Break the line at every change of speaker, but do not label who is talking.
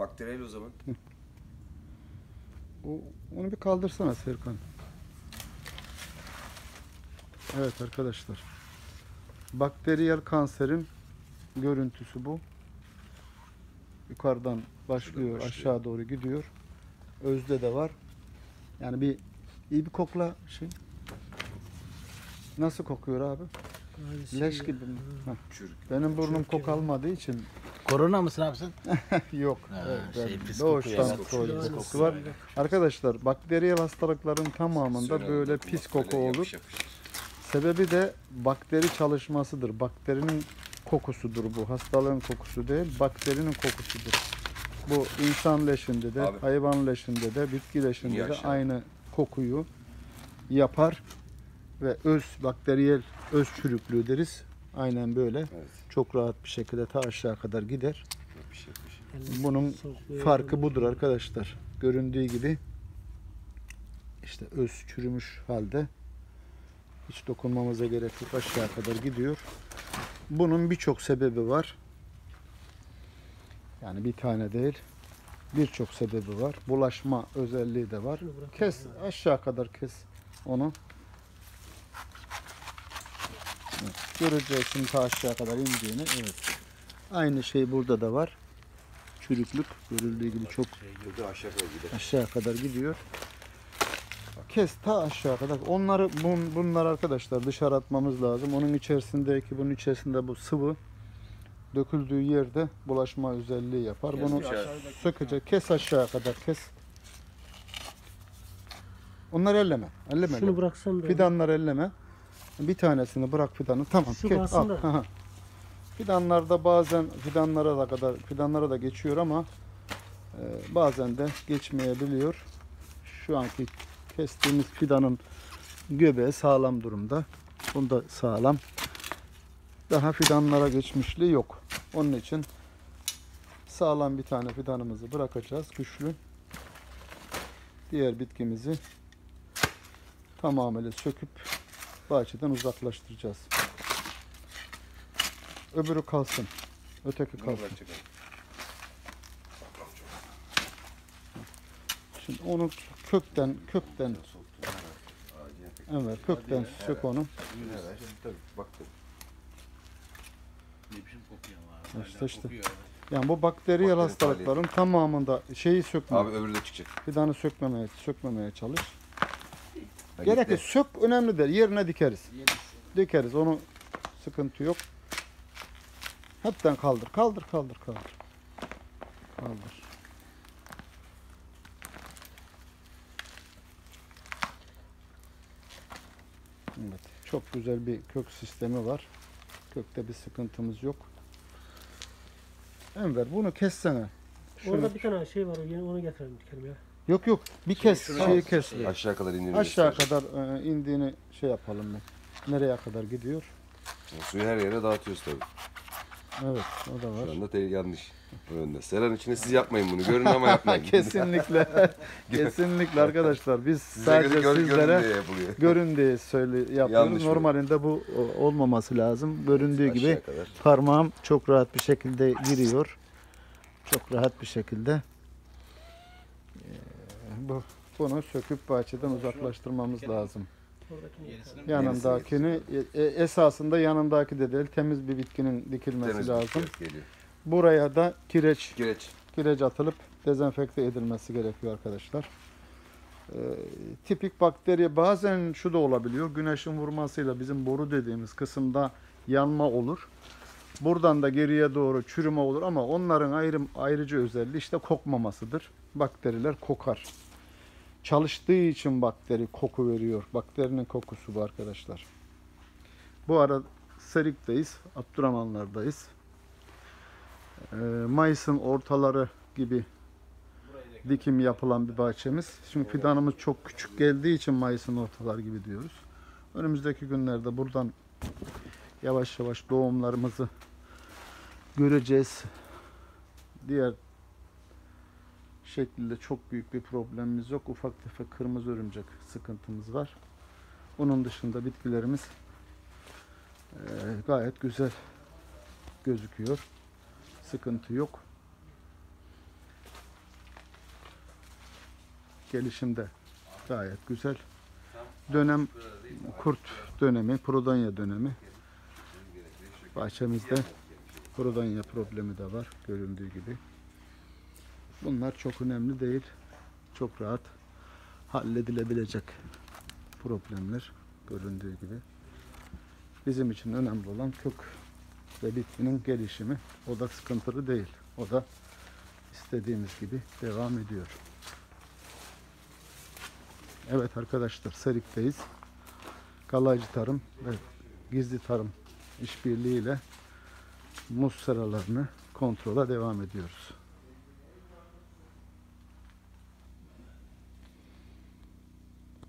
Bakteriyel o zaman.
O, onu bir kaldırsana Serkan. Evet arkadaşlar. Bakteriyel kanserin görüntüsü bu. Yukarıdan başlıyor,
başlıyor.
aşağı doğru gidiyor. Özde de var. Yani bir iyi bir kokla şey. Nasıl kokuyor abi? Leş gibi mi? Heh. Benim burnum kok almadığı için
Korona mısın abi sen?
yok.
Ha,
Evet,
şey,
ben
pis
doğuştan
kokuyor.
kokusu var. Arkadaşlar bakteriyel hastalıkların tamamında
Söyle
böyle pis
böyle
koku olur.
yapış yapış.
Sebebi de bakteri çalışmasıdır. Bakterinin kokusudur bu. Hastalığın kokusu değil, bakterinin kokusudur. Bu insan leşinde de,
Abi.
hayvan leşinde de, bitki leşinde
İyi
de
aşağı.
aynı kokuyu yapar ve öz bakteriyel öz çürüklüğü deriz. Aynen böyle.
Evet.
Çok rahat bir şekilde ta aşağı kadar gider.
Yapış yapış.
Bunun farkı budur arkadaşlar. Göründüğü gibi işte öz çürümüş halde hiç dokunmamıza gerek yok aşağı kadar gidiyor. Bunun birçok sebebi var. Yani bir tane değil. Birçok sebebi var. Bulaşma özelliği de var. Kes aşağı kadar kes onu. Evet, Göreceğiz şimdi ta aşağı kadar indiğini. Evet. Aynı şey burada da var. Çürüklük görüldüğü gibi çok
Burada aşağı kadar gider.
aşağı kadar gidiyor. Kes ta aşağı kadar. Onları bun, bunlar arkadaşlar dışarı atmamız lazım. Onun içerisindeki bunun içerisinde bu sıvı döküldüğü yerde bulaşma özelliği yapar.
Kes
Bunu
aşağı.
sıkıca kes aşağı kadar kes. Onları elleme. Elleme.
Şunu bıraksan da.
Fidanları elleme. Bir tanesini bırak fidanı. Tamam.
Şu
kes, al. Aha. Fidanlarda bazen fidanlara da kadar fidanlara da geçiyor ama e, bazen de geçmeyebiliyor. Şu anki kestiğimiz fidanın göbeği sağlam durumda. Bunda sağlam. Daha fidanlara geçmişliği yok. Onun için sağlam bir tane fidanımızı bırakacağız. Güçlü. Diğer bitkimizi tamamıyla söküp bahçeden uzaklaştıracağız. Öbürü kalsın. Öteki kalsın. Şimdi onu kökten kökten evet kökten sök onu. İşte işte. Yani bu bakteriyel
Bakteri
hastalıkların tamamında şeyi sökme.
Abi öbürü de çıkacak.
Fidanı sökmemeye sökmemeye çalış.
Gitti.
sök önemli değil. Yerine dikeriz. Dikeriz. Onu sıkıntı yok. Hepten kaldır. Kaldır kaldır kaldır. Kaldır. Evet. Çok güzel bir kök sistemi var. Kökte bir sıkıntımız yok. Enver bunu kessene.
Orada bir tane şey var o yeni onu getirelim dikelim ya.
Yok yok. Bir kes. Şeyi kes.
Aşağı kadar indiğini
Aşağı kadar e, indiğini şey yapalım bir. Nereye kadar gidiyor?
Suyu her yere dağıtıyoruz tabii.
Evet, o da var.
Şu anda te- yanlış. Önde. Seran içine siz yapmayın bunu. Görün ama yapmayın.
Kesinlikle. Kesinlikle arkadaşlar. Biz
Size
sadece
gör, görün
sizlere
diye yapılıyor.
görün diye söyle yapıyoruz.
Yanlış.
Normalinde bu olmaması lazım. Göründüğü gibi
Aşağı kadar.
parmağım çok rahat bir şekilde giriyor. Çok rahat bir şekilde. Bu bunu söküp bahçeden uzaklaştırmamız lazım. Yanındakini e, e, esasında yanındaki de değil temiz bir bitkinin dikilmesi
Temiz
lazım. Buraya da kireç
Kireç.
kireç atılıp dezenfekte edilmesi gerekiyor arkadaşlar. Ee, tipik bakteri bazen şu da olabiliyor. Güneşin vurmasıyla bizim boru dediğimiz kısımda yanma olur. Buradan da geriye doğru çürüme olur ama onların ayrı, ayrıcı özelliği işte kokmamasıdır. Bakteriler kokar. Çalıştığı için bakteri koku veriyor. Bakterinin kokusu bu arkadaşlar. Bu ara Serik'teyiz. Abdurrahmanlar'dayız. Ee, Mayıs'ın ortaları gibi dikim yapılan bir bahçemiz. Şimdi fidanımız çok küçük geldiği için Mayıs'ın ortaları gibi diyoruz. Önümüzdeki günlerde buradan yavaş yavaş doğumlarımızı göreceğiz. Diğer şekilde çok büyük bir problemimiz yok. Ufak tefek kırmızı örümcek sıkıntımız var. Onun dışında bitkilerimiz eee, gayet güzel gözüküyor. Sıkıntı yok. gelişimde gayet güzel. Dönem kurt dönemi, prodonya dönemi. Bahçemizde prodonya problemi de var görüldüğü gibi. Bunlar çok önemli değil. Çok rahat halledilebilecek problemler göründüğü gibi. Bizim için önemli olan kök ve bitkinin gelişimi. O da sıkıntılı değil. O da istediğimiz gibi devam ediyor. Evet arkadaşlar Serik'teyiz. Kalaycı tarım ve gizli tarım işbirliğiyle muz seralarını kontrola devam ediyoruz.